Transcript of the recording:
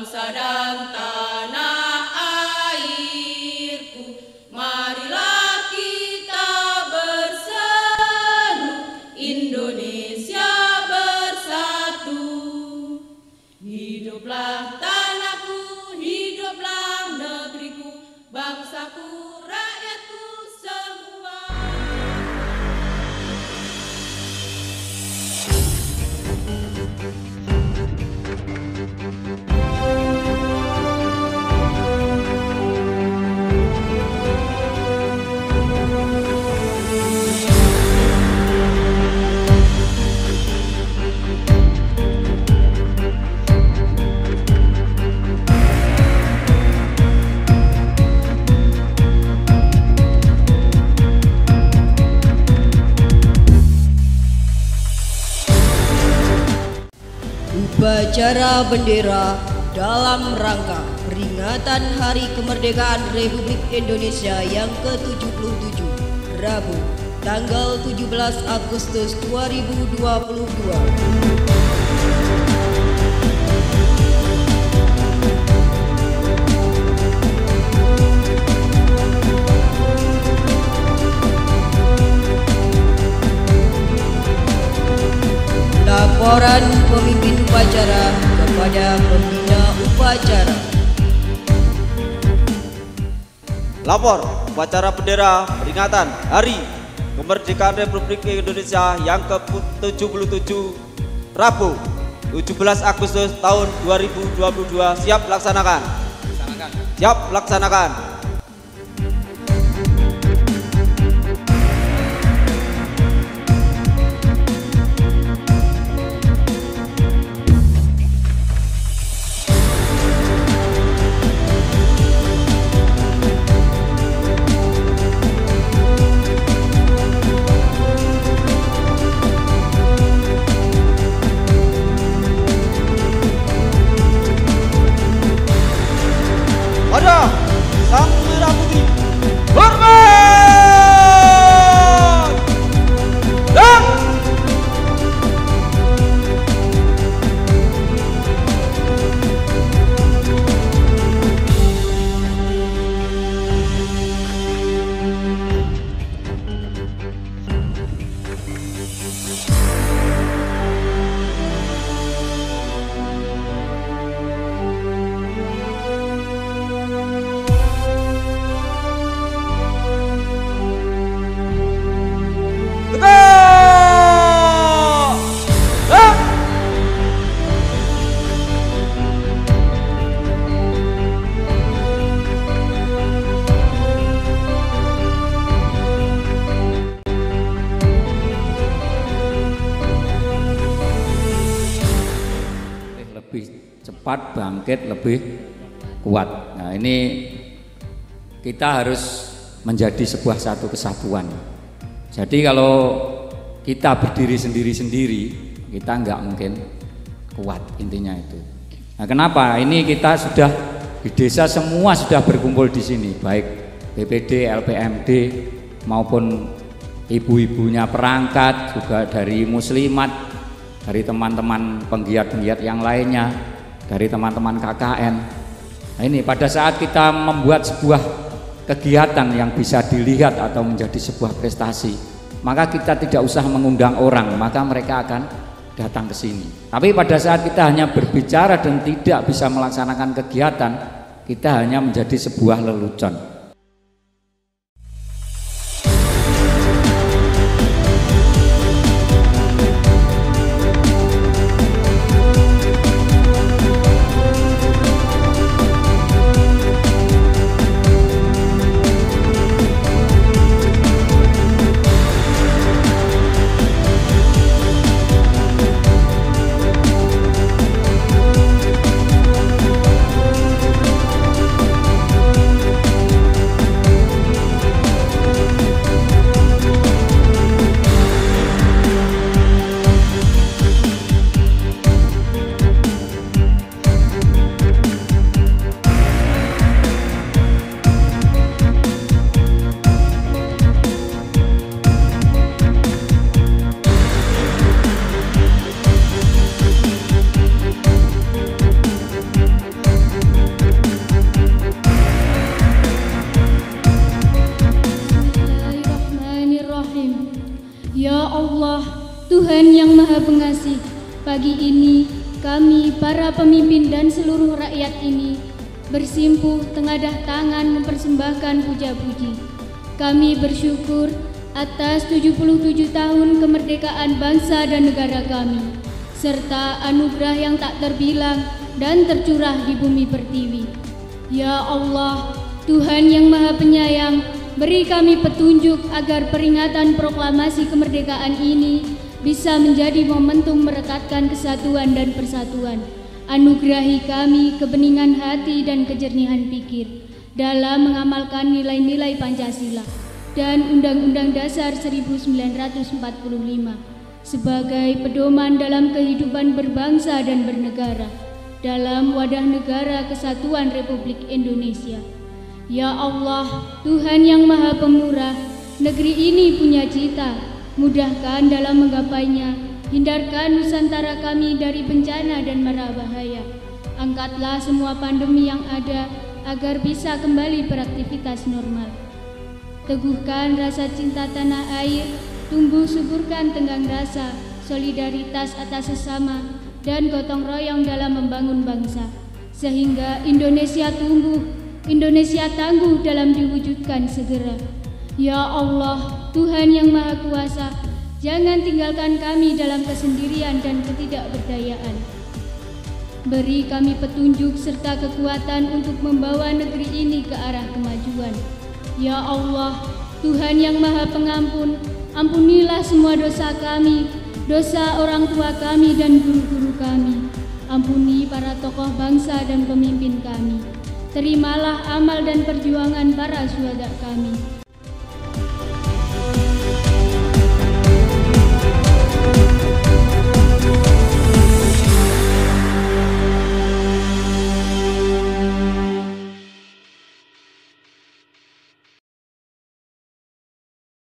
bangsa dan tanah airku. Marilah kita berseru Indonesia bersatu. Hiduplah Upacara bendera dalam rangka peringatan Hari Kemerdekaan Republik Indonesia yang ke-77 Rabu tanggal 17 Agustus 2022 Laporan Lapor upacara bendera peringatan Hari Kemerdekaan Republik Indonesia yang ke-77 Rabu 17 Agustus tahun 2022 siap laksanakan. Siap laksanakan. Pada Sang lebih cepat bangkit lebih kuat. Nah, ini kita harus menjadi sebuah satu kesatuan. Jadi kalau kita berdiri sendiri-sendiri, kita nggak mungkin kuat intinya itu. Nah, kenapa? Ini kita sudah di desa semua sudah berkumpul di sini, baik BPD, LPMD maupun ibu-ibunya perangkat, juga dari muslimat, dari teman-teman penggiat-penggiat yang lainnya, dari teman-teman KKN. Nah, ini pada saat kita membuat sebuah kegiatan yang bisa dilihat atau menjadi sebuah prestasi, maka kita tidak usah mengundang orang, maka mereka akan datang ke sini. Tapi pada saat kita hanya berbicara dan tidak bisa melaksanakan kegiatan, kita hanya menjadi sebuah lelucon. Maha Pengasih, pagi ini kami para pemimpin dan seluruh rakyat ini bersimpuh tengadah tangan mempersembahkan puja-puji. Kami bersyukur atas 77 tahun kemerdekaan bangsa dan negara kami, serta anugerah yang tak terbilang dan tercurah di bumi pertiwi. Ya Allah, Tuhan yang Maha Penyayang, beri kami petunjuk agar peringatan proklamasi kemerdekaan ini bisa menjadi momentum merekatkan kesatuan dan persatuan. Anugerahi kami kebeningan hati dan kejernihan pikir dalam mengamalkan nilai-nilai Pancasila dan Undang-Undang Dasar 1945 sebagai pedoman dalam kehidupan berbangsa dan bernegara dalam wadah negara kesatuan Republik Indonesia. Ya Allah, Tuhan yang Maha Pemurah, negeri ini punya cita, mudahkan dalam menggapainya, hindarkan Nusantara kami dari bencana dan mara bahaya. Angkatlah semua pandemi yang ada agar bisa kembali beraktivitas normal. Teguhkan rasa cinta tanah air, tumbuh suburkan tenggang rasa, solidaritas atas sesama, dan gotong royong dalam membangun bangsa. Sehingga Indonesia tumbuh, Indonesia tangguh dalam diwujudkan segera. Ya Allah, Tuhan yang Maha Kuasa, jangan tinggalkan kami dalam kesendirian dan ketidakberdayaan. Beri kami petunjuk serta kekuatan untuk membawa negeri ini ke arah kemajuan. Ya Allah, Tuhan yang Maha Pengampun, ampunilah semua dosa kami, dosa orang tua kami dan guru-guru kami. Ampuni para tokoh bangsa dan pemimpin kami. Terimalah amal dan perjuangan para syuhada kami.